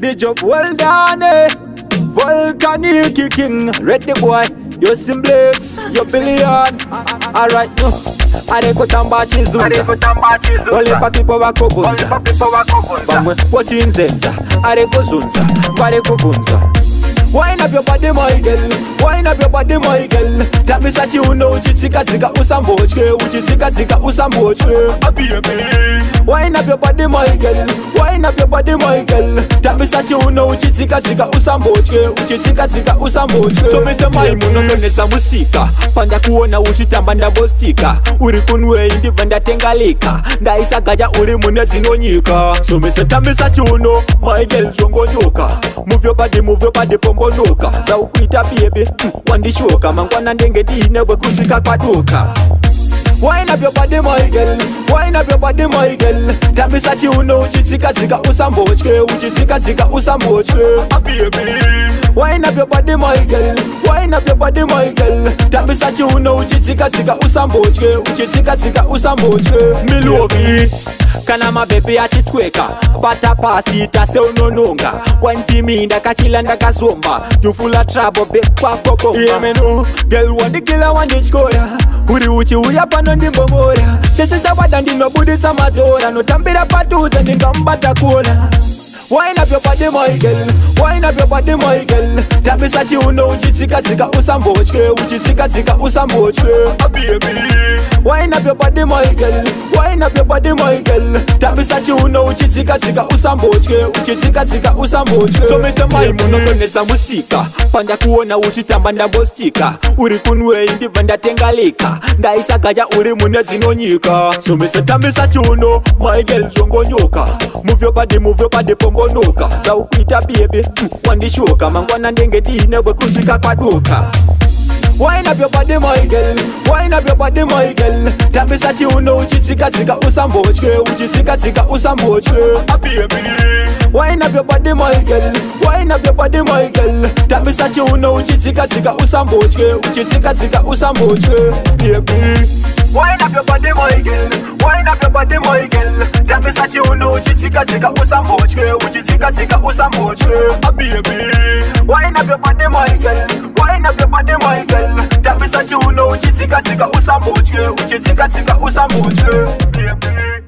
Big job well done, eh? Volcanic king, ready boy. Yo simblex, yo billion Alright, no Areko tamba chizuza Areko tamba chizuza Wale pa pipo wako bunza Wale pa pipo wako bunza Bamwe, wati nzenza Areko zunza, kware kubunza Wine up your body my girl Wine up your body my girl Tami sachi uno uchitika zika usambochke Uchitika zika usambochke Abie me Wine up your body my girl Wine up your body my girl usachiuno uchitsikatsika usambotye uchitsikatsika usambotye somesemai munongonetsa musika pandakuona uchitamba ndambostika uri kunwei ndibva ndatengalika ndaisagaja uri mune dzinonyika somesetambisa chiuno maigelzongonyoka muvyobadi muvyobadi pombonoka zaukuita biebe kwandishoka mm, mangwana ndenge ndiine kwekusvika kwaduka wainavyobadi maigel up your body, my girl. Tell me, Sachi, you know, Chitika, Zika, Usamboche, Uchitika, Zika, Usamboche. Happy, baby. Wine up your body, my girl. Wine up your body, my girl. Tell me, Sachi, you know, Chitika, Zika, Usamboche, Uchitika, Zika, Usamboche. Me love it. kana mabhepe achitweka bata pasi taseunononga kwantimi ndakachila ndakazomba tufula trabo bekwakoko yeah, oh. girl wandigila wandityora uri uchiuya pano ndimbobora chese chawada ndinobudisa madhora notambira patuze ndingamubata kuona tambisa chiuno uchitsikatsika usambotye uchitsikatsika usambotye kabisa chiuno uchidzikadzika usambotye uchidzikadzika usambotye somese mai munondonetsa musika pandakuona uchitamba ndambostika uri kunwei ndibva ndatengalika ndaisagaya uri mune dzinonyika somese tambisa chiuno maigelzongonyoka muvyo padi muvyo padi pombonoka zvaukuita biebi kwandishoka mm, mangwana ndenge diinewekusvika kwaduka Wine up your body, my girl. Wine up your body, my girl. Tell me, Sachi, you know, Chitika, Tika, Usamboche, Chitika, Tika, Usamboche. Wine up your body, my girl. Wine up your body, my girl. Tell me, Sachi, you know, Chitika, Tika, Usamboche, Chitika, Tika, Usamboche. Wine up your body, my girl. Wine up your body, my girl. Tell me, Sachi, you know, Chitika, Tika, Usamboche, Chitika, Tika, Usamboche. Wine up your body, my girl. Wine up your body, my girl chiuno uchitsika tsika usamutye uchitsika tsika usamutye